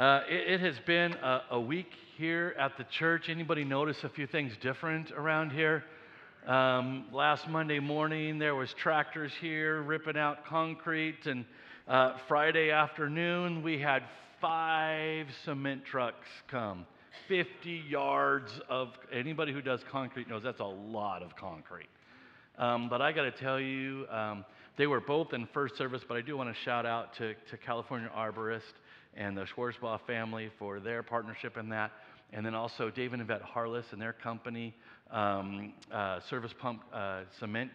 Uh, it, it has been a, a week here at the church. Anybody notice a few things different around here? Um, last Monday morning, there was tractors here ripping out concrete, and uh, Friday afternoon, we had five cement trucks come. 50 yards of anybody who does concrete knows that's a lot of concrete. Um, but I got to tell you, um, they were both in first service, but I do want to shout out to, to California Arborist and the Schwarzbaugh family for their partnership in that. And then also David and Vet Harless and their company, um, uh, Service Pump uh, Cement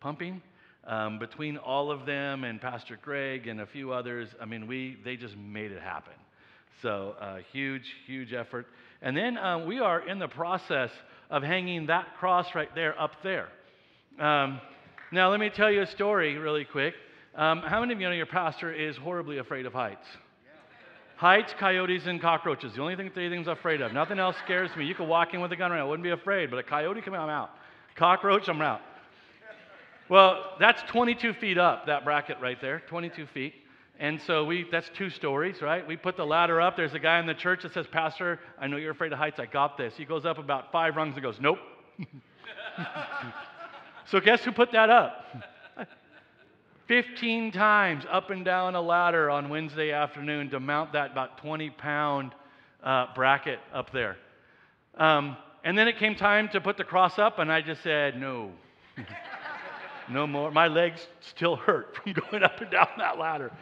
Pumping. Um, between all of them and Pastor Greg and a few others, I mean, we, they just made it happen. So, uh, huge, huge effort. And then uh, we are in the process of hanging that cross right there up there. Um, now, let me tell you a story really quick. Um, how many of you know your pastor is horribly afraid of heights? Heights, coyotes, and cockroaches. The only thing three things I'm afraid of. Nothing else scares me. You could walk in with a gun around. I wouldn't be afraid. But a coyote, come out, I'm out. Cockroach, I'm out. Well, that's 22 feet up, that bracket right there, 22 feet. And so we, that's two stories, right? We put the ladder up. There's a guy in the church that says, Pastor, I know you're afraid of heights. I got this. He goes up about five rungs and goes, Nope. so guess who put that up? 15 times up and down a ladder on Wednesday afternoon to mount that about 20 pound uh, bracket up there. Um, and then it came time to put the cross up, and I just said, no. no more. My legs still hurt from going up and down that ladder.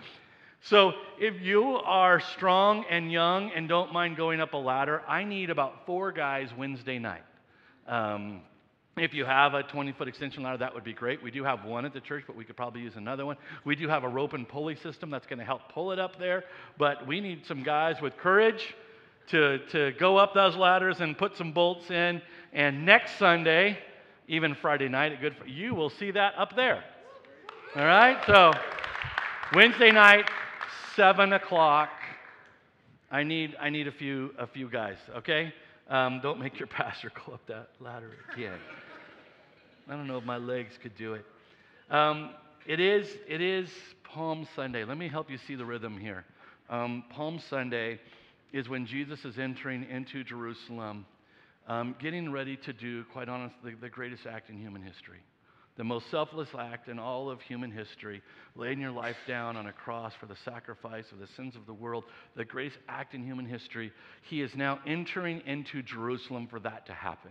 So if you are strong and young and don't mind going up a ladder, I need about four guys Wednesday night. Um, if you have a 20 foot extension ladder, that would be great. We do have one at the church, but we could probably use another one. We do have a rope and pulley system that's going to help pull it up there, but we need some guys with courage to, to go up those ladders and put some bolts in. And next Sunday, even Friday night at Good, for you will see that up there. All right? So, Wednesday night, 7 o'clock. I need, I need a, few, a few guys, okay? Um, don't make your pastor go up that ladder again. I don't know if my legs could do it. Um, it is it is Palm Sunday. Let me help you see the rhythm here. Um, Palm Sunday is when Jesus is entering into Jerusalem, um, getting ready to do, quite honestly, the greatest act in human history. The most selfless act in all of human history, laying your life down on a cross for the sacrifice of the sins of the world, the greatest act in human history. He is now entering into Jerusalem for that to happen.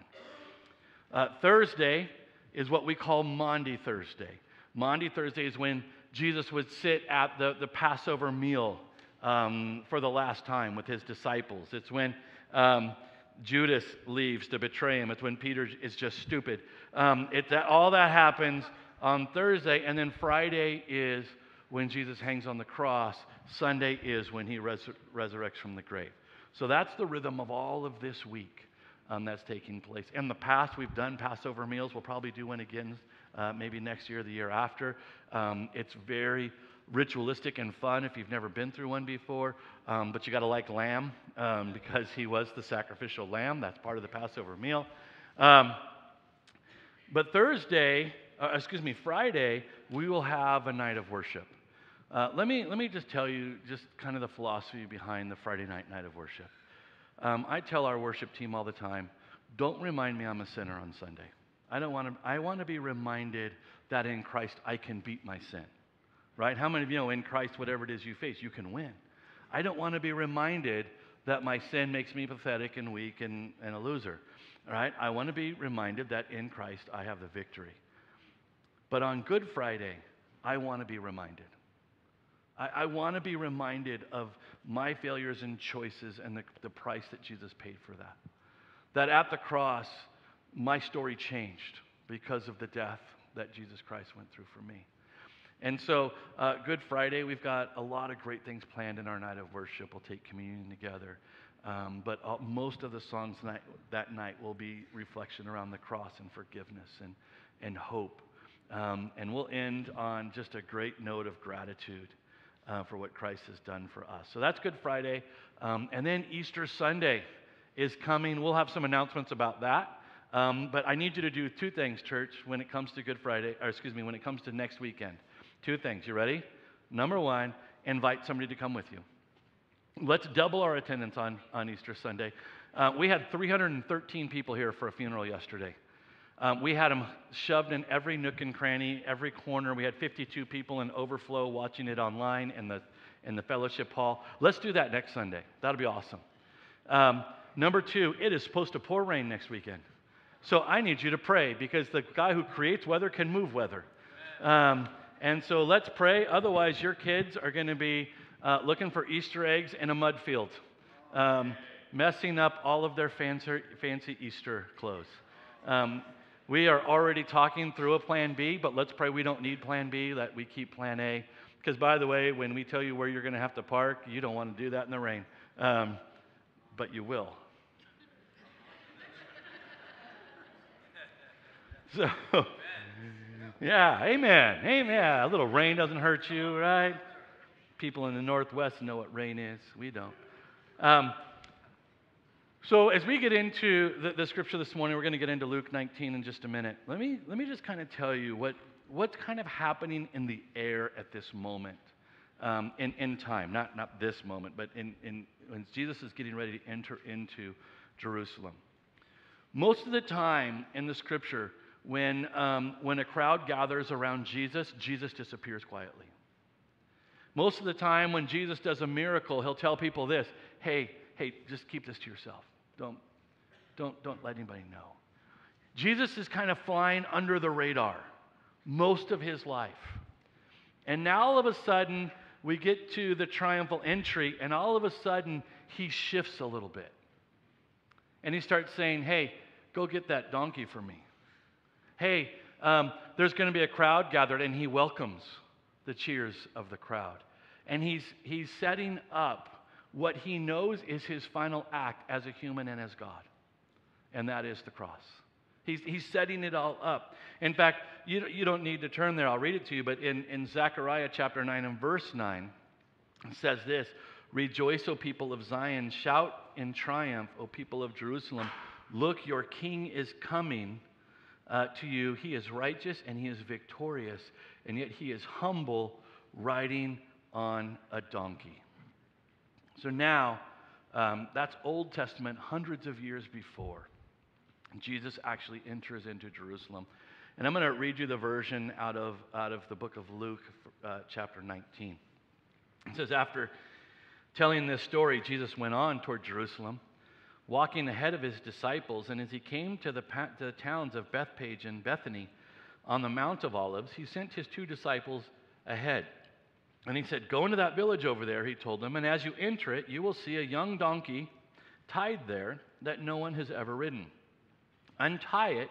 Uh, Thursday, is what we call Maundy Thursday. Maundy Thursday is when Jesus would sit at the, the Passover meal um, for the last time with his disciples. It's when um, Judas leaves to betray him. It's when Peter is just stupid. Um, it, that, all that happens on Thursday, and then Friday is when Jesus hangs on the cross. Sunday is when he res- resurrects from the grave. So that's the rhythm of all of this week um, that's taking place. In the past, we've done Passover meals. We'll probably do one again uh, maybe next year or the year after. Um, it's very ritualistic and fun if you've never been through one before, um, but you got to like lamb um, because he was the sacrificial lamb. That's part of the Passover meal. Um, but Thursday, uh, excuse me, Friday, we will have a night of worship. Uh, let, me, let me just tell you just kind of the philosophy behind the Friday night night of worship. Um, I tell our worship team all the time don't remind me I'm a sinner on Sunday. I, don't want to, I want to be reminded that in Christ I can beat my sin. Right? How many of you know in Christ, whatever it is you face, you can win? I don't want to be reminded that my sin makes me pathetic and weak and, and a loser. Right? I want to be reminded that in Christ I have the victory. But on Good Friday, I want to be reminded I, I want to be reminded of my failures and choices and the, the price that Jesus paid for that. That at the cross, my story changed because of the death that Jesus Christ went through for me. And so, uh, Good Friday, we've got a lot of great things planned in our night of worship. We'll take communion together. Um, but all, most of the songs night, that night will be reflection around the cross and forgiveness and, and hope. Um, and we'll end on just a great note of gratitude uh, for what Christ has done for us. So that's Good Friday. Um, and then Easter Sunday is coming. We'll have some announcements about that. Um, but I need you to do two things, church, when it comes to Good Friday, or excuse me, when it comes to next weekend. Two things. You ready? Number one, invite somebody to come with you. let's double our attendance on, on Easter Sunday. Uh, we had 313 people here for a funeral yesterday. Um, we had them shoved in every nook and cranny, every corner. We had 52 people in overflow watching it online in the, in the fellowship hall. Let's do that next Sunday. That'll be awesome. Um, number two, it is supposed to pour rain next weekend. So I need you to pray because the guy who creates weather can move weather. Um, and so let's pray. Otherwise, your kids are going to be uh, looking for Easter eggs in a mud field, um, messing up all of their fancy, fancy Easter clothes. Um, we are already talking through a plan B, but let's pray we don't need plan B, that we keep plan A. Because, by the way, when we tell you where you're going to have to park, you don't want to do that in the rain. Um, but you will. So, yeah, amen. Amen. A little rain doesn't hurt you, right? People in the Northwest know what rain is. We don't. Um, so, as we get into the, the, scripture this morning, we're going to get into Luke 19 in just a minute. Let me, let me just kind of tell you what, what's kind of happening in the air at this moment um, in, in time. Not, not this moment, but in, in, when Jesus is getting ready to enter into Jerusalem. Most of the time in the scripture, when, um, when a crowd gathers around Jesus, Jesus disappears quietly. Most of the time, when Jesus does a miracle, he'll tell people this hey, hey, just keep this to yourself. Don't, don't, don't let anybody know. Jesus is kind of flying under the radar most of his life. And now all of a sudden, we get to the triumphal entry, and all of a sudden, he shifts a little bit. And he starts saying, Hey, go get that donkey for me. Hey, um, there's going to be a crowd gathered, and he welcomes the cheers of the crowd. And he's, he's setting up what he knows is his final act as a human and as God, and that is the cross. He's, he's setting it all up. In fact, you, you don't need to turn there, I'll read it to you, but in, in Zechariah chapter 9 and verse 9, it says this Rejoice, O people of Zion, shout in triumph, O people of Jerusalem. Look, your king is coming uh, to you. He is righteous and he is victorious, and yet he is humble, riding on a donkey. So now, um, that's Old Testament, hundreds of years before. Jesus actually enters into Jerusalem. And I'm going to read you the version out of, out of the book of Luke, uh, chapter 19. It says, After telling this story, Jesus went on toward Jerusalem, walking ahead of his disciples. And as he came to the, pa- to the towns of Bethphage and Bethany on the Mount of Olives, he sent his two disciples ahead. And he said, Go into that village over there, he told them, and as you enter it, you will see a young donkey tied there that no one has ever ridden. Untie it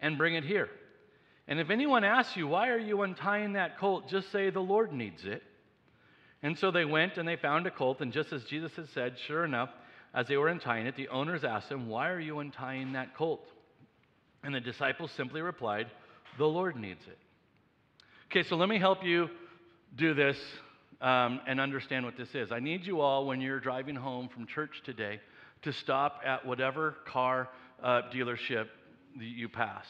and bring it here. And if anyone asks you, Why are you untying that colt? just say, The Lord needs it. And so they went and they found a colt, and just as Jesus had said, sure enough, as they were untying it, the owners asked him, Why are you untying that colt? And the disciples simply replied, The Lord needs it. Okay, so let me help you do this um, and understand what this is. I need you all, when you're driving home from church today, to stop at whatever car uh, dealership you pass.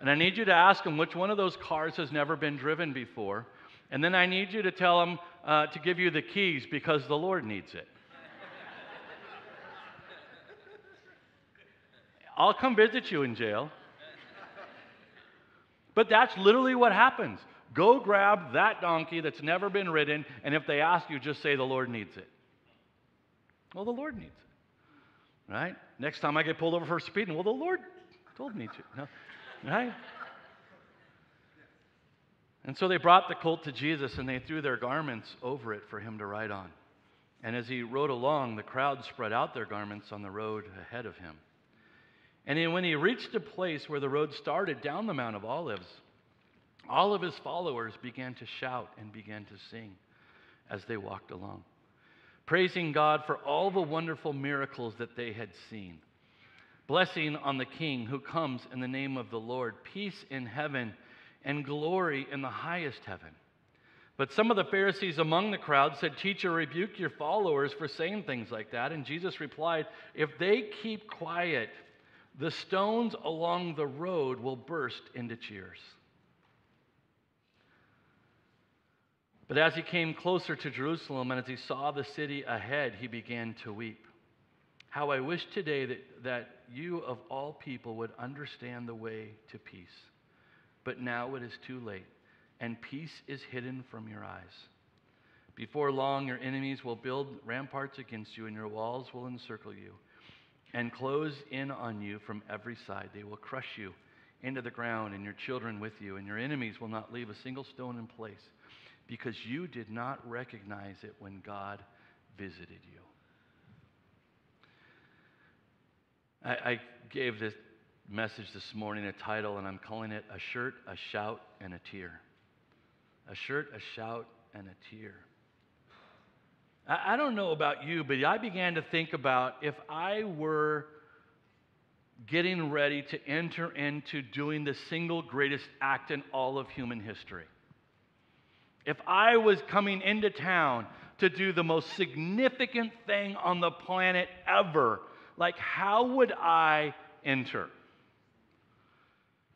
And I need you to ask them which one of those cars has never been driven before. And then I need you to tell them uh, to give you the keys because the Lord needs it. I'll come visit you in jail. But that's literally what happens. Go grab that donkey that's never been ridden, and if they ask you, just say the Lord needs it. Well, the Lord needs it. Right? Next time I get pulled over for speeding, well, the Lord told me to. No, right? And so they brought the colt to Jesus and they threw their garments over it for him to ride on. And as he rode along, the crowd spread out their garments on the road ahead of him. And when he reached a place where the road started down the Mount of Olives, all of his followers began to shout and began to sing as they walked along, praising God for all the wonderful miracles that they had seen. Blessing on the King who comes in the name of the Lord, peace in heaven and glory in the highest heaven. But some of the Pharisees among the crowd said, Teacher, rebuke your followers for saying things like that. And Jesus replied, If they keep quiet, the stones along the road will burst into cheers. But as he came closer to Jerusalem and as he saw the city ahead, he began to weep. How I wish today that, that you, of all people, would understand the way to peace. But now it is too late, and peace is hidden from your eyes. Before long, your enemies will build ramparts against you, and your walls will encircle you and close in on you from every side. They will crush you into the ground, and your children with you, and your enemies will not leave a single stone in place because you did not recognize it when God visited you. I, I gave this message this morning a title, and I'm calling it A Shirt, a Shout, and a Tear. A shirt, a shout, and a tear. I, I don't know about you, but I began to think about if I were getting ready to enter into doing the single greatest act in all of human history. If I was coming into town to do the most significant thing on the planet ever, like how would I enter?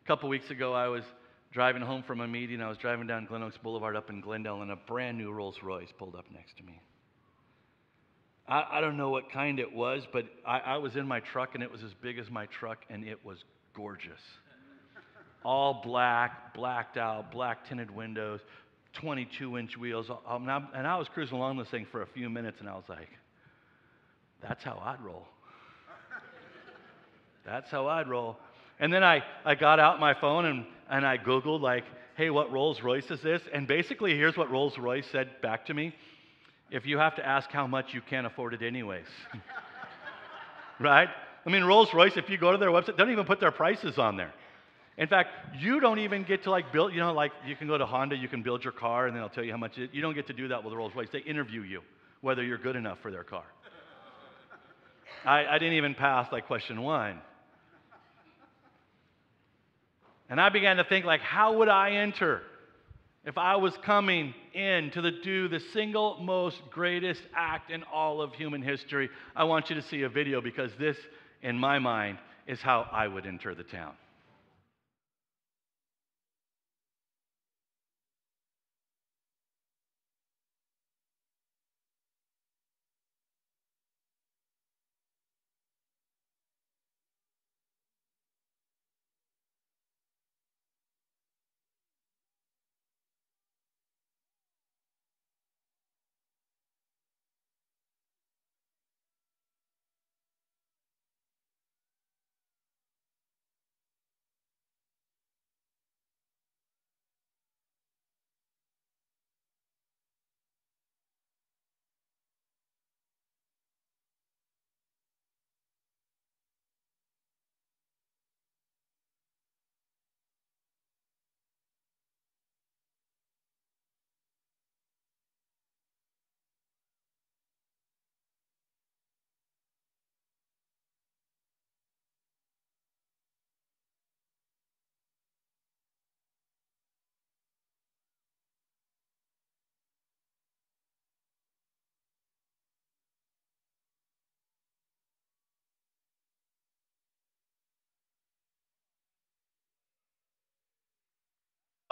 A couple weeks ago, I was driving home from a meeting. I was driving down Glenoaks Boulevard up in Glendale, and a brand new Rolls Royce pulled up next to me. I, I don't know what kind it was, but I, I was in my truck, and it was as big as my truck, and it was gorgeous. All black, blacked out, black tinted windows, 22 inch wheels. Um, and, and I was cruising along this thing for a few minutes, and I was like, that's how I'd roll. that's how I'd roll. And then I, I got out my phone and, and I Googled, like, hey, what Rolls Royce is this? And basically, here's what Rolls Royce said back to me if you have to ask how much, you can't afford it anyways. right? I mean, Rolls Royce, if you go to their website, they don't even put their prices on there. In fact, you don't even get to like build, you know, like you can go to Honda, you can build your car, and then they'll tell you how much. It, you don't get to do that with Rolls Royce. They interview you whether you're good enough for their car. I, I didn't even pass like question one. And I began to think like, how would I enter? if I was coming in to the, do the single most greatest act in all of human history, I want you to see a video because this, in my mind, is how I would enter the town.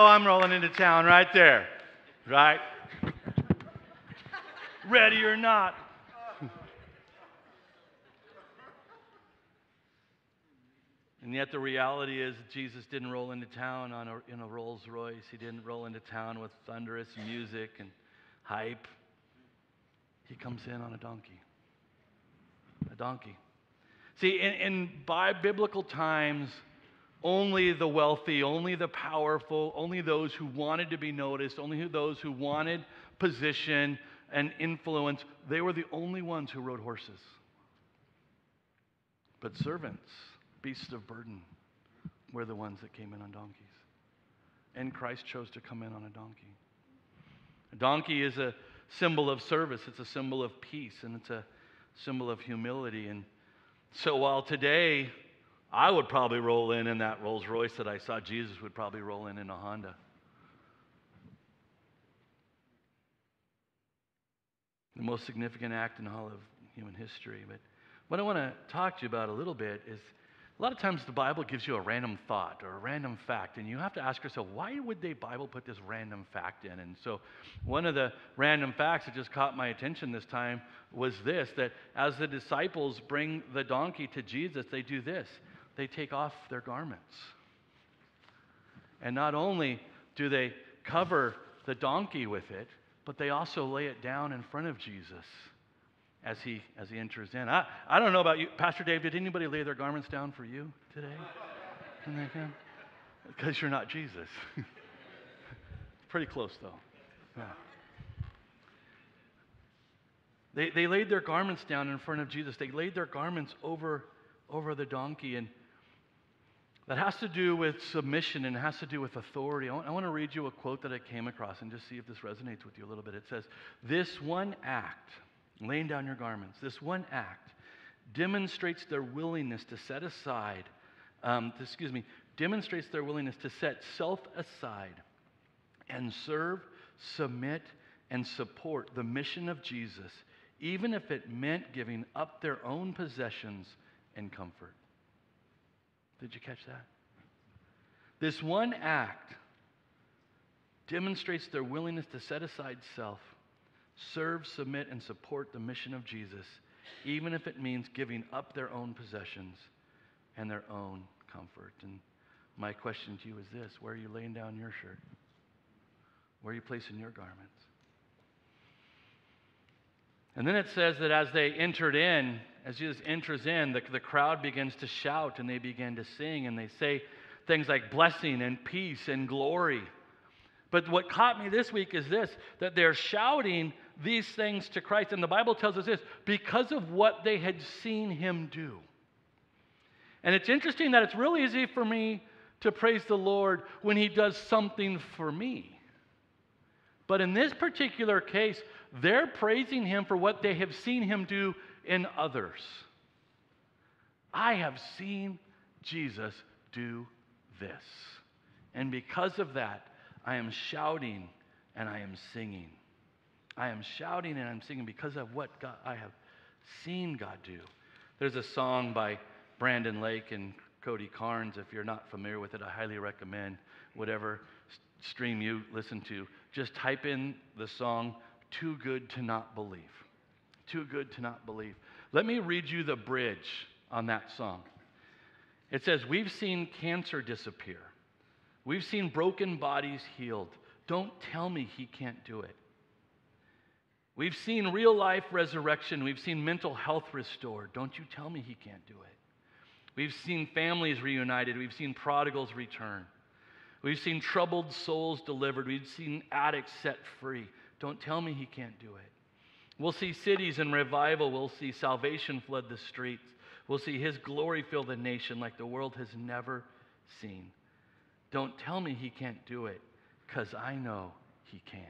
Oh, I'm rolling into town right there, right? Ready or not. And yet, the reality is, Jesus didn't roll into town on a, in a Rolls Royce. He didn't roll into town with thunderous music and hype. He comes in on a donkey. A donkey. See, in, in by biblical times, only the wealthy, only the powerful, only those who wanted to be noticed, only those who wanted position and influence, they were the only ones who rode horses. But servants, beasts of burden, were the ones that came in on donkeys. And Christ chose to come in on a donkey. A donkey is a symbol of service, it's a symbol of peace, and it's a symbol of humility. And so while today, I would probably roll in in that Rolls Royce that I saw Jesus would probably roll in in a Honda. The most significant act in all of human history. But what I want to talk to you about a little bit is A lot of times the Bible gives you a random thought or a random fact, and you have to ask yourself, why would the Bible put this random fact in? And so, one of the random facts that just caught my attention this time was this that as the disciples bring the donkey to Jesus, they do this they take off their garments. And not only do they cover the donkey with it, but they also lay it down in front of Jesus as he, as he enters in. I, I don't know about you, Pastor Dave, did anybody lay their garments down for you today? Because you're not Jesus. Pretty close, though. Yeah. They, they laid their garments down in front of Jesus. They laid their garments over, over the donkey. And that has to do with submission and has to do with authority. I want, I want to read you a quote that I came across and just see if this resonates with you a little bit. It says, This one act, laying down your garments, this one act demonstrates their willingness to set aside, um, excuse me, demonstrates their willingness to set self aside and serve, submit, and support the mission of Jesus, even if it meant giving up their own possessions and comfort. Did you catch that? This one act demonstrates their willingness to set aside self, serve, submit, and support the mission of Jesus, even if it means giving up their own possessions and their own comfort. And my question to you is this where are you laying down your shirt? Where are you placing your garments? And then it says that as they entered in, as Jesus enters in, the, the crowd begins to shout and they begin to sing and they say things like blessing and peace and glory. But what caught me this week is this that they're shouting these things to Christ. And the Bible tells us this because of what they had seen him do. And it's interesting that it's really easy for me to praise the Lord when he does something for me. But in this particular case, they're praising him for what they have seen him do in others. I have seen Jesus do this. And because of that, I am shouting and I am singing. I am shouting and I'm singing because of what God, I have seen God do. There's a song by Brandon Lake and Cody Carnes. If you're not familiar with it, I highly recommend whatever stream you listen to. Just type in the song, Too Good to Not Believe. Too good to not believe. Let me read you the bridge on that song. It says, We've seen cancer disappear. We've seen broken bodies healed. Don't tell me he can't do it. We've seen real life resurrection. We've seen mental health restored. Don't you tell me he can't do it. We've seen families reunited. We've seen prodigals return. We've seen troubled souls delivered. We've seen addicts set free. Don't tell me he can't do it. We'll see cities in revival. We'll see salvation flood the streets. We'll see his glory fill the nation like the world has never seen. Don't tell me he can't do it, because I know he can.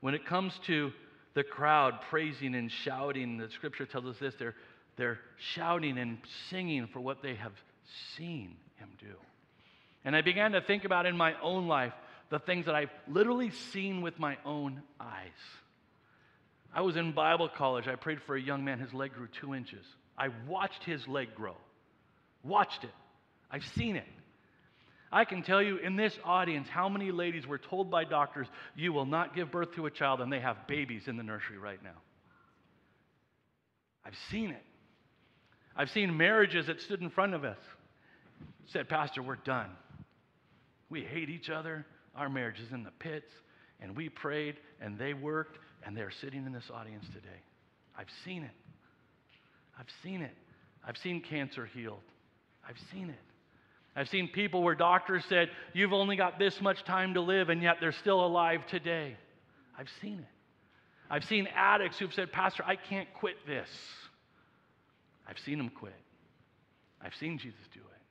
When it comes to the crowd praising and shouting, the scripture tells us this they're, they're shouting and singing for what they have seen him do. And I began to think about in my own life the things that I've literally seen with my own eyes. I was in Bible college. I prayed for a young man. His leg grew two inches. I watched his leg grow. Watched it. I've seen it. I can tell you in this audience how many ladies were told by doctors, you will not give birth to a child, and they have babies in the nursery right now. I've seen it. I've seen marriages that stood in front of us, said, Pastor, we're done. We hate each other. Our marriage is in the pits. And we prayed, and they worked, and they're sitting in this audience today. I've seen it. I've seen it. I've seen cancer healed. I've seen it. I've seen people where doctors said, You've only got this much time to live, and yet they're still alive today. I've seen it. I've seen addicts who've said, Pastor, I can't quit this. I've seen them quit. I've seen Jesus do it.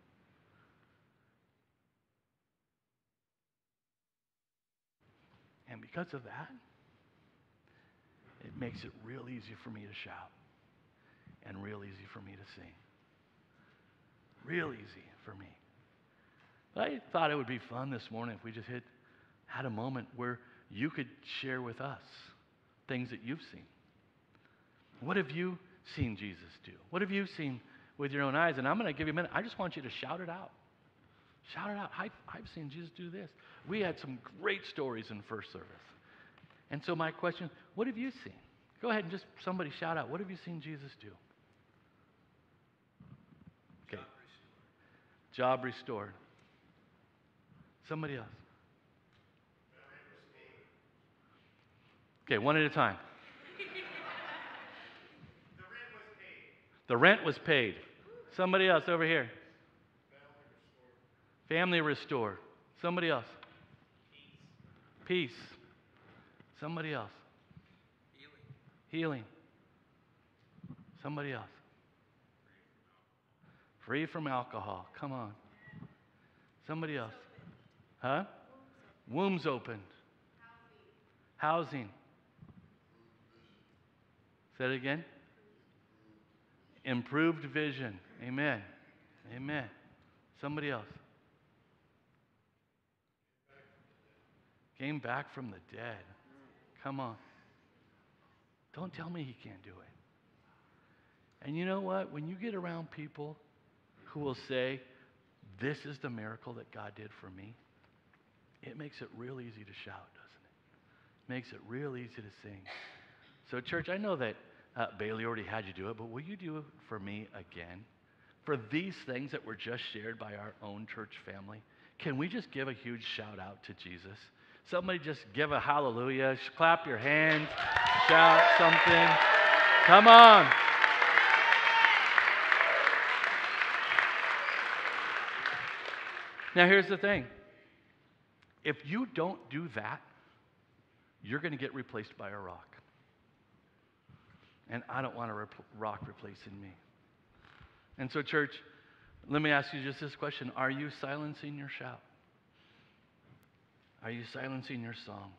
And because of that, it makes it real easy for me to shout and real easy for me to sing. Real easy for me. But I thought it would be fun this morning if we just hit, had a moment where you could share with us things that you've seen. What have you seen Jesus do? What have you seen with your own eyes. And I'm going to give you a minute. I just want you to shout it out. Shout it out. I, I've seen Jesus do this. We had some great stories in first service. And so, my question what have you seen? Go ahead and just somebody shout out. What have you seen Jesus do? Okay. Job restored. Somebody else. Okay, one at a time. The rent was paid. The rent was paid. Somebody else over here. Family restored. Somebody else. Peace. Peace. Somebody else. Healing. Healing. Somebody else. Free from alcohol. Come on. Somebody else. Huh? Wombs opened. Housing. Say it again. Improved vision. Amen. Amen. Somebody else. Came back from the dead. Come on. Don't tell me he can't do it. And you know what? When you get around people who will say, This is the miracle that God did for me, it makes it real easy to shout, doesn't it? Makes it real easy to sing. So, church, I know that uh, Bailey already had you do it, but will you do it for me again? For these things that were just shared by our own church family, can we just give a huge shout out to Jesus? Somebody just give a hallelujah, clap your hands, shout something. Come on. Now, here's the thing if you don't do that, you're going to get replaced by a rock. And I don't want a rep- rock replacing me. And so, church, let me ask you just this question Are you silencing your shout? Are you silencing your song?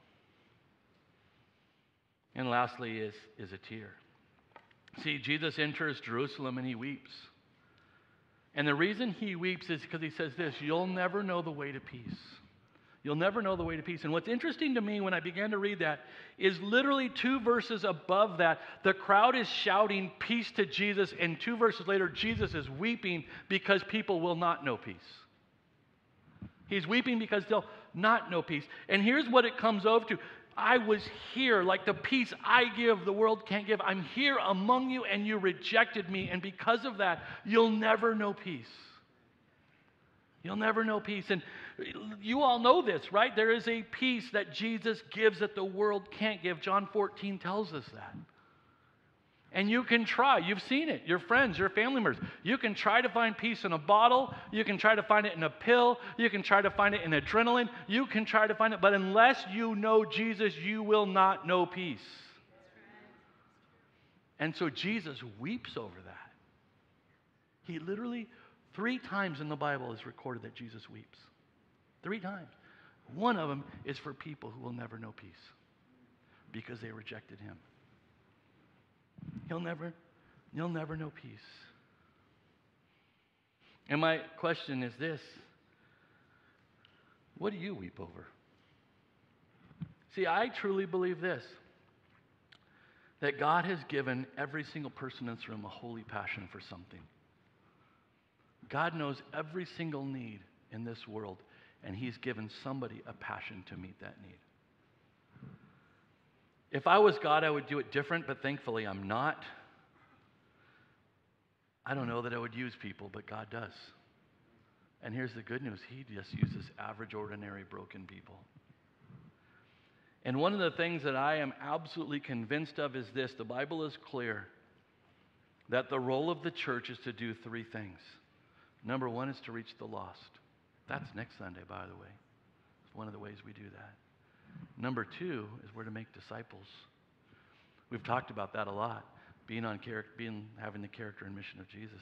And lastly, is, is a tear. See, Jesus enters Jerusalem and he weeps. And the reason he weeps is because he says this You'll never know the way to peace. You'll never know the way to peace. And what's interesting to me when I began to read that is literally two verses above that, the crowd is shouting peace to Jesus, and two verses later, Jesus is weeping because people will not know peace. He's weeping because they'll not know peace. And here's what it comes over to I was here, like the peace I give, the world can't give. I'm here among you, and you rejected me. And because of that, you'll never know peace. You'll never know peace. And you all know this, right? There is a peace that Jesus gives that the world can't give. John 14 tells us that. And you can try. You've seen it. Your friends, your family members. You can try to find peace in a bottle. You can try to find it in a pill. You can try to find it in adrenaline. You can try to find it. But unless you know Jesus, you will not know peace. And so Jesus weeps over that. He literally Three times in the Bible is recorded that Jesus weeps. Three times. One of them is for people who will never know peace because they rejected him. He'll never, you'll never know peace. And my question is this What do you weep over? See, I truly believe this that God has given every single person in this room a holy passion for something. God knows every single need in this world, and He's given somebody a passion to meet that need. If I was God, I would do it different, but thankfully I'm not. I don't know that I would use people, but God does. And here's the good news He just uses average, ordinary, broken people. And one of the things that I am absolutely convinced of is this the Bible is clear that the role of the church is to do three things Number one is to reach the lost. That's next Sunday, by the way. It's one of the ways we do that. Number two is we're to make disciples. We've talked about that a lot, being on character, being having the character and mission of Jesus.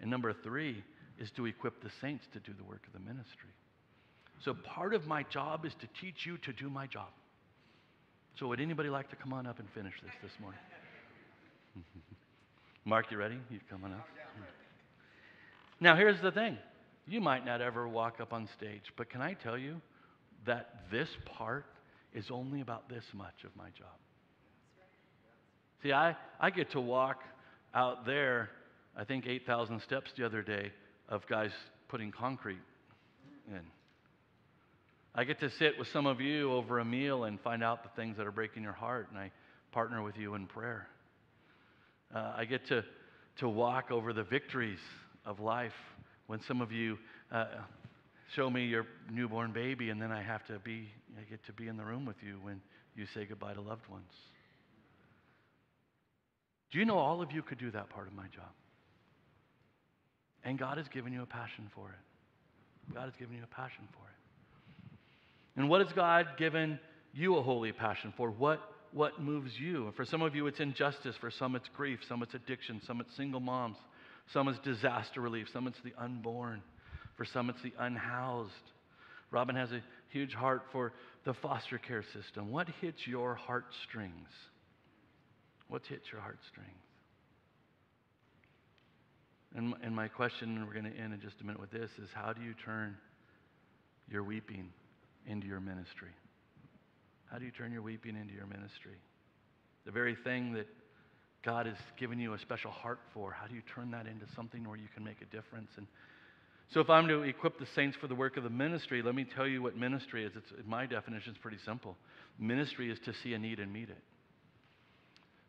And number three is to equip the saints to do the work of the ministry. So part of my job is to teach you to do my job. So would anybody like to come on up and finish this this morning? Mark, you ready? You coming up? Now, here's the thing you might not ever walk up on stage, but can I tell you that this part is only about this much of my job? See, I, I get to walk out there I think, 8,000 steps the other day of guys putting concrete in. I get to sit with some of you over a meal and find out the things that are breaking your heart, and I partner with you in prayer. Uh, I get to, to walk over the victories of life when some of you uh, show me your newborn baby, and then I have to be, I get to be in the room with you when you say goodbye to loved ones. Do you know all of you could do that part of my job? And God has given you a passion for it. God has given you a passion for it. And what has God given you a holy passion for? What, what moves you? For some of you, it's injustice. For some, it's grief. Some, it's addiction. Some, it's single moms. Some, it's disaster relief. Some, it's the unborn. For some, it's the unhoused. Robin has a huge heart for the foster care system. What hits your heartstrings? What hits your heartstrings? And, and my question, and we're going to end in just a minute with this, is how do you turn your weeping into your ministry? How do you turn your weeping into your ministry? The very thing that God has given you a special heart for, how do you turn that into something where you can make a difference? And so, if I'm to equip the saints for the work of the ministry, let me tell you what ministry is. It's, my definition is pretty simple. Ministry is to see a need and meet it.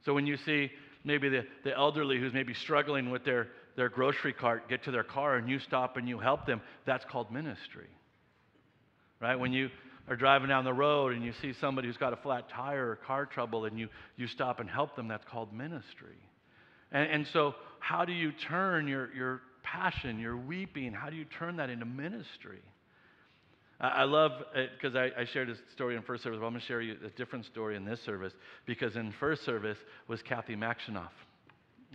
So, when you see maybe the, the elderly who's maybe struggling with their, their grocery cart get to their car and you stop and you help them, that's called ministry. Right? When you are driving down the road and you see somebody who's got a flat tire or car trouble and you, you stop and help them, that's called ministry. And, and so, how do you turn your, your passion, your weeping, how do you turn that into ministry? I, love uh, it because I, I, shared a story in first service, but I'm going to share you a different story in this service because in first service was Kathy Maxinoff.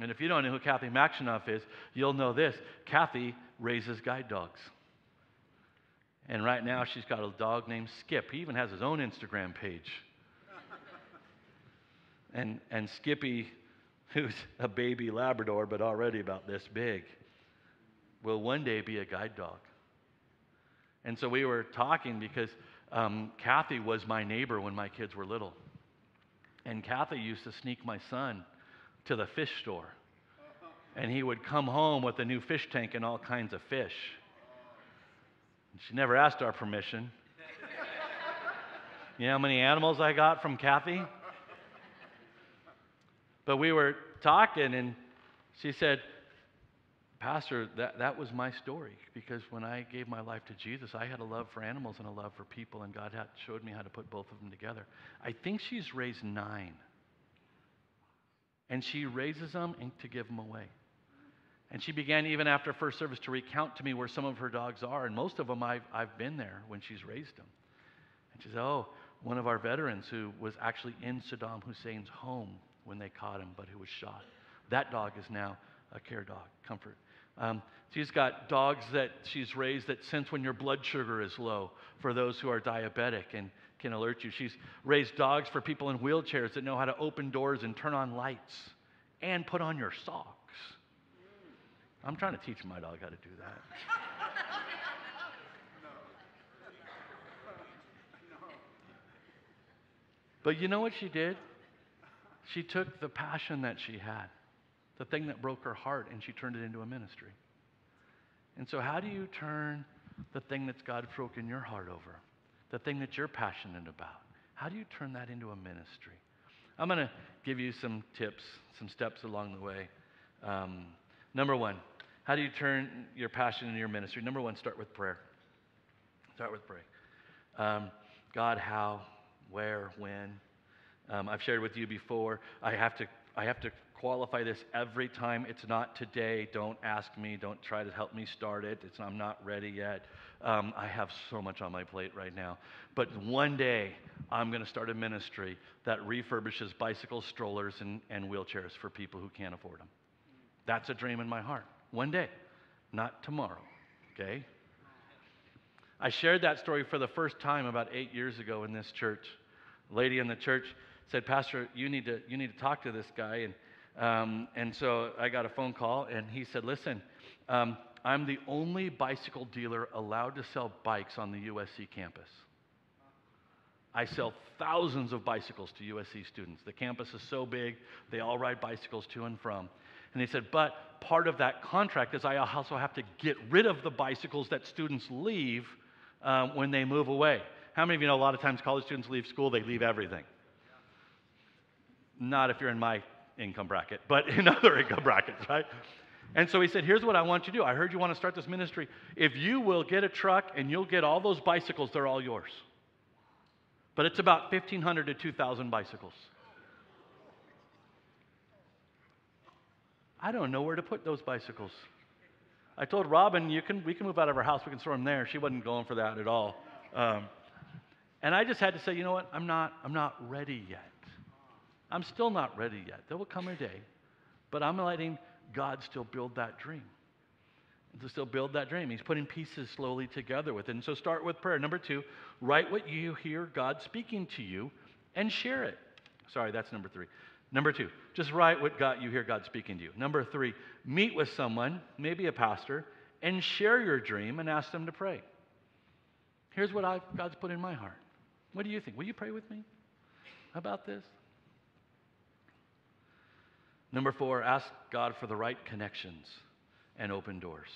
And if you don't know who Kathy Maxinoff is, you'll know this. Kathy raises guide dogs. And right now she's got a dog named Skip. He even has his own Instagram page. and, and Skippy, who's a baby Labrador, but already about this big, will one day be a guide dog. And so we were talking because um, Kathy was my neighbor when my kids were little. And Kathy used to sneak my son to the fish store. And he would come home with a new fish tank and all kinds of fish. And she never asked our permission. you know how many animals I got from Kathy? But we were talking, and she said, Pastor, that, that was my story because when I gave my life to Jesus, I had a love for animals and a love for people, and God had, showed me how to put both of them together. I think she's raised nine. And she raises them and to give them away. And she began, even after first service, to recount to me where some of her dogs are. And most of them I've, I've been there when she's raised them. And she said, Oh, one of our veterans who was actually in Saddam Hussein's home when they caught him, but who was shot. That dog is now a care dog, comfort. Um, she's got dogs that she's raised that sense when your blood sugar is low for those who are diabetic and can alert you. She's raised dogs for people in wheelchairs that know how to open doors and turn on lights and put on your socks. I'm trying to teach my dog how to do that. But you know what she did? She took the passion that she had the thing that broke her heart, and she turned it into a ministry. And so, how do you turn the thing that's God broken your heart over, the thing that you're passionate about? How do you turn that into a ministry? I'm going to give you some tips, some steps along the way. Um, number one, how do you turn your passion into your ministry? Number one, start with prayer. Start with prayer. Um, God, how, where, when. Um, I've shared with you before. I have to. I have to qualify this every time. It's not today. Don't ask me. Don't try to help me start it. It's, I'm not ready yet. Um, I have so much on my plate right now. But one day, I'm going to start a ministry that refurbishes bicycle strollers and, and wheelchairs for people who can't afford them. That's a dream in my heart. One day, not tomorrow. Okay? I shared that story for the first time about eight years ago in this church. A lady in the church said, Pastor, you need to, you need to talk to this guy. And um, and so I got a phone call, and he said, Listen, um, I'm the only bicycle dealer allowed to sell bikes on the USC campus. I sell thousands of bicycles to USC students. The campus is so big, they all ride bicycles to and from. And he said, but part of that contract is I also have to get rid of the bicycles that students leave um, when they move away. How many of you know a lot of times college students leave school, they leave everything? Not if you're in my income bracket, but in other income brackets, right? And so he said, Here's what I want you to do. I heard you want to start this ministry. If you will get a truck and you'll get all those bicycles, they're all yours. But it's about 1,500 to 2,000 bicycles. I don't know where to put those bicycles. I told Robin, you can, we can move out of our house, we can store them there. She wasn't going for that at all. Um, and I just had to say, you know what? I'm not, I'm not ready yet. I'm still not ready yet. There will come a day, but I'm letting God still build that dream. To still build that dream. He's putting pieces slowly together with it. And so start with prayer. Number two, write what you hear God speaking to you and share it. Sorry, that's number three. Number two, just write what God, you hear God speaking to you. Number three, meet with someone, maybe a pastor, and share your dream and ask them to pray. Here's what I've, God's put in my heart. What do you think? Will you pray with me about this? Number four, ask God for the right connections and open doors.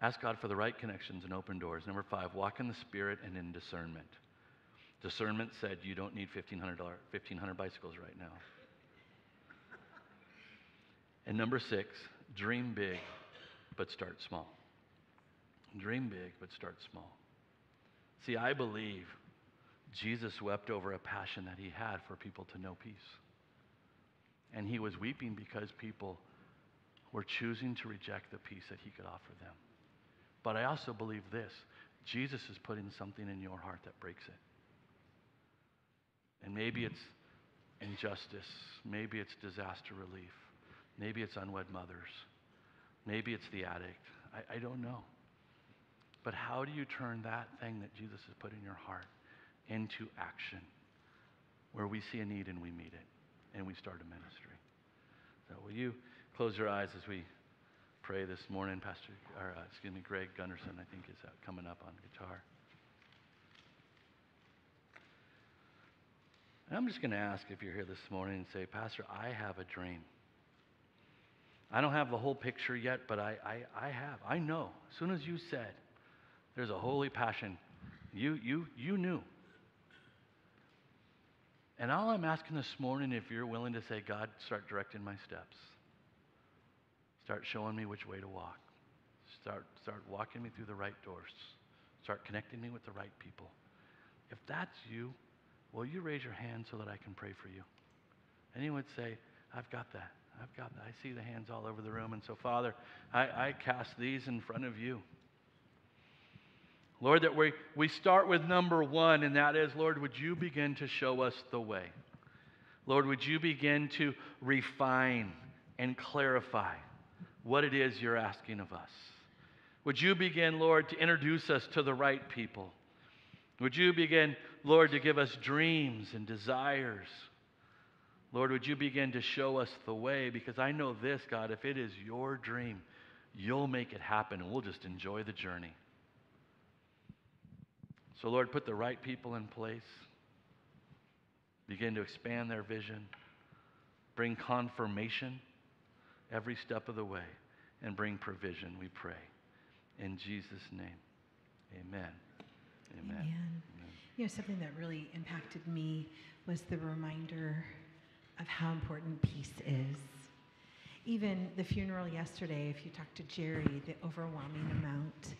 Ask God for the right connections and open doors. Number five, walk in the Spirit and in discernment. Discernment said you don't need $1,500, 1,500 bicycles right now. And number six, dream big, but start small. Dream big, but start small. See, I believe Jesus wept over a passion that he had for people to know peace. And he was weeping because people were choosing to reject the peace that he could offer them. But I also believe this Jesus is putting something in your heart that breaks it. And maybe it's injustice, maybe it's disaster relief, maybe it's unwed mothers, maybe it's the addict. I, I don't know. But how do you turn that thing that Jesus has put in your heart into action where we see a need and we meet it? And we start a ministry. So will you close your eyes as we pray this morning? Pastor, or uh, excuse me, Greg Gunderson, I think, is uh, coming up on guitar. And I'm just going to ask if you're here this morning and say, Pastor, I have a dream. I don't have the whole picture yet, but I, I, I have. I know. As soon as you said, there's a holy passion, you, you, you knew. And all I'm asking this morning, if you're willing to say, God, start directing my steps, start showing me which way to walk, start, start walking me through the right doors, start connecting me with the right people. If that's you, will you raise your hand so that I can pray for you? Anyone would say, I've got that. I've got that. I see the hands all over the room. And so, Father, I, I cast these in front of you. Lord, that we, we start with number one, and that is, Lord, would you begin to show us the way? Lord, would you begin to refine and clarify what it is you're asking of us? Would you begin, Lord, to introduce us to the right people? Would you begin, Lord, to give us dreams and desires? Lord, would you begin to show us the way? Because I know this, God, if it is your dream, you'll make it happen, and we'll just enjoy the journey. So, Lord, put the right people in place. Begin to expand their vision. Bring confirmation every step of the way. And bring provision, we pray. In Jesus' name, amen. Amen. amen. amen. You know, something that really impacted me was the reminder of how important peace is. Even the funeral yesterday, if you talk to Jerry, the overwhelming amount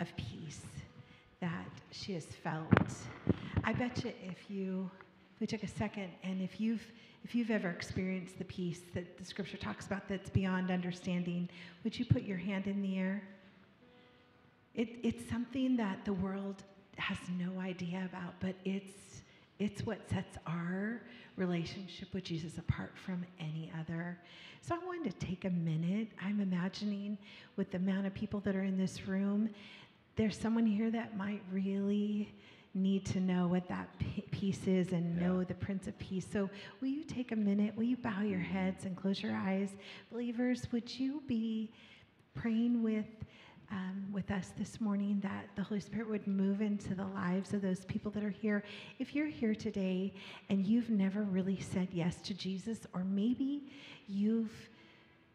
of peace that she has felt. I bet you if you if we took a second and if you've if you've ever experienced the peace that the scripture talks about that's beyond understanding, would you put your hand in the air? It, it's something that the world has no idea about, but it's it's what sets our relationship with Jesus apart from any other. So I wanted to take a minute. I'm imagining with the amount of people that are in this room there's someone here that might really need to know what that peace is and yeah. know the Prince of Peace. So, will you take a minute? Will you bow your heads and close your eyes? Believers, would you be praying with um, with us this morning, that the Holy Spirit would move into the lives of those people that are here. If you're here today and you've never really said yes to Jesus, or maybe you've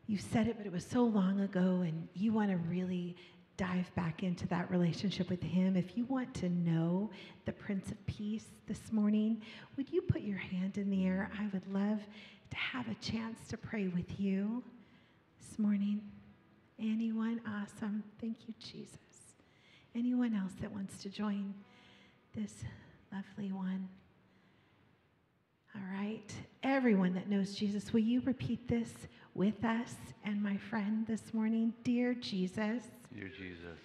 you said it, but it was so long ago, and you want to really dive back into that relationship with Him, if you want to know the Prince of Peace this morning, would you put your hand in the air? I would love to have a chance to pray with you this morning. Anyone? Awesome. Thank you, Jesus. Anyone else that wants to join this lovely one? All right. Everyone that knows Jesus, will you repeat this with us and my friend this morning? Dear Jesus, Dear Jesus,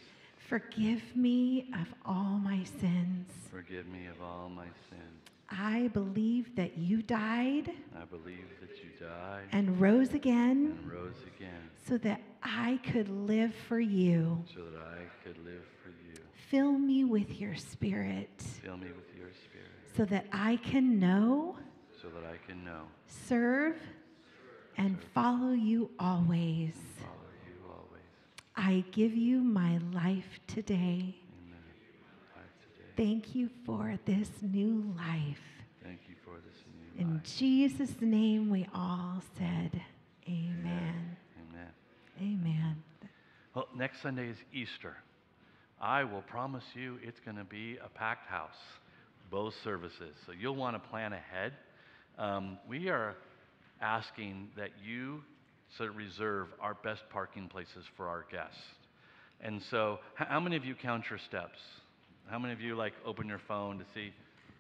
forgive me of all my sins. forgive me of all my sins. I believe that you died I believe that you died and rose again and rose again so that I could live for you. so that I could live for you. Fill me with your spirit Fill me with your spirit so that I can know, so that I can know, serve, and follow you always. follow you always. I give you my life today. Amen. Life today. Thank you for this new life. Thank you for this new In life. Jesus' name, we all said, Amen. Amen. Amen. Well, next Sunday is Easter. I will promise you it's going to be a packed house, both services. So you'll want to plan ahead. Um, we are asking that you of reserve our best parking places for our guests. And so, how many of you count your steps? How many of you like open your phone to see?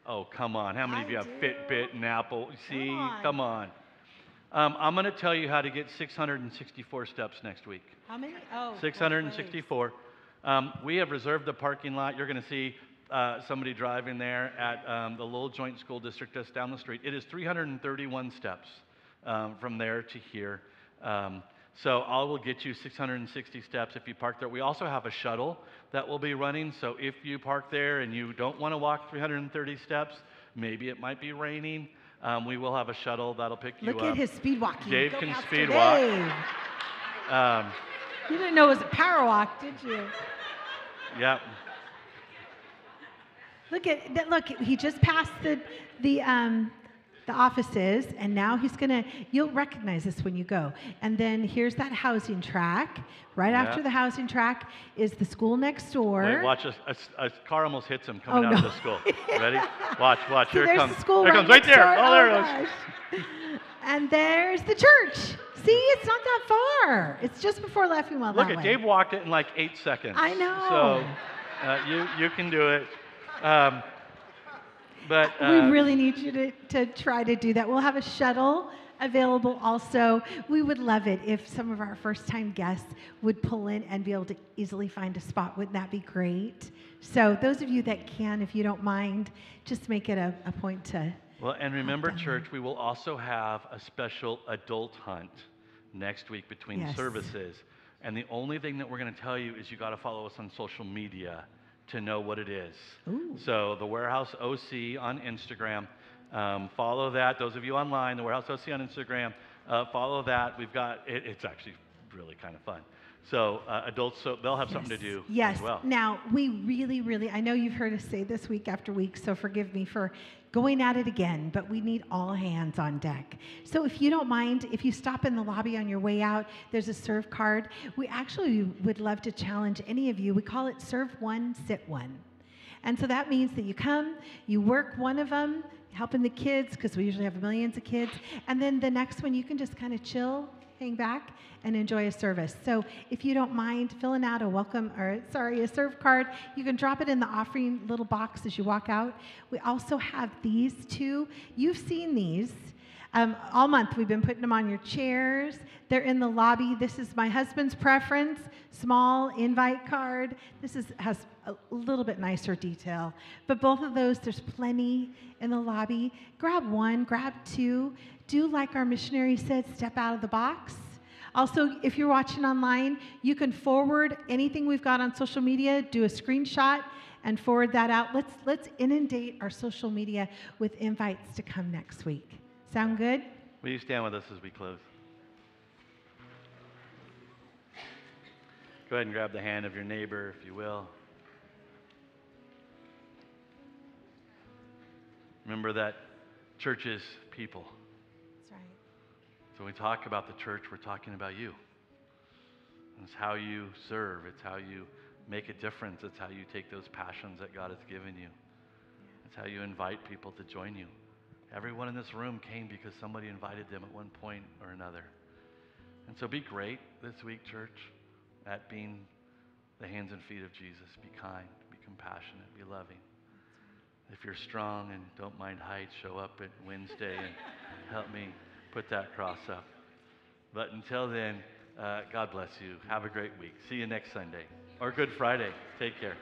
Oh, come on. How many of I you have do. Fitbit and Apple? See, on. come on. Um, I'm going to tell you how to get 664 steps next week. How many? Oh, 664. Um, we have reserved the parking lot. You're going to see uh, somebody driving there at um, the Lowell Joint School District just down the street. It is 331 steps um, from there to here. Um, so I will get you 660 steps if you park there. We also have a shuttle that will be running. So if you park there and you don't want to walk 330 steps, maybe it might be raining. Um, we will have a shuttle that'll pick you Look up. at his speed walking. Dave Go, can speed walk. Um, You didn't know it was a power walk, did you? yep. Look at that. Look, he just passed the the um, the offices, and now he's gonna. You'll recognize this when you go. And then here's that housing track. Right Yeah. after the housing track is the school next door. Wait, watch a, a, a car almost hits him coming Oh, out of the school. Ready? Watch, watch. See, Here it comes. the school there right comes right there. door. Oh, there it goes. And there's the church. See, it's not that far. It's just before Leffingwell Look that at. Dave walked it in like eight seconds. I know. So uh, you you can do it. Um, but we uh, really need you to, to try to do that. We'll have a shuttle available also. We would love it if some of our first time guests would pull in and be able to easily find a spot. Wouldn't that be great? So, those of you that can, if you don't mind, just make it a, a point to. Well, and remember, church, we will also have a special adult hunt next week between Yes. services. And the only thing that we're going to tell you is you got to follow us on social media to know what it is. Ooh. So, the Warehouse OC on Instagram. Um, follow that. Those of you online, the Warehouse OC on Instagram, uh, follow that. We've got it, it's actually really kind of fun. So, uh, adults, so they'll have something to do Yes. as well. Now, we really, really, I know you've heard us say this week after week, so forgive me for going at it again, but we need all hands on deck. So if you don't mind, if you stop in the lobby on your way out, there's a serve card. We actually would love to challenge any of you. We call it Serve One, Sit One. And so that means that you come, you work one of them, helping the kids, because we usually have millions of kids, and then the next one you can just kind of chill, hang back, and enjoy a service. So if you don't mind filling out a welcome, or sorry, a serve card, you can drop it in the offering little box as you walk out. We also have these two. You've seen these. Um, all month we've been putting them on your chairs. They're in the lobby. This is my husband's preference, small invite card. This is, has a little bit nicer detail. But both of those, there's plenty in the lobby. Grab one, grab two. Do like our missionary said, step out of the box. Also, if you're watching online, you can forward anything we've got on social media, do a screenshot and forward that out. Let's let's inundate our social media with invites to come next week. Sound good? Will you stand with us as we close? Go ahead and grab the hand of your neighbor, if you will. Remember that church is people. When we talk about the church, we're talking about you. It's how you serve, it's how you make a difference, it's how you take those passions that God has given you. It's how you invite people to join you. Everyone in this room came because somebody invited them at one point or another. And so be great this week, church, at being the hands and feet of Jesus. Be kind, be compassionate, be loving. If you're strong and don't mind heights, show up at Wednesday and help me put that cross up. But until then, uh, God bless you. Have a great week. See you next Sunday or Good Friday. Take care.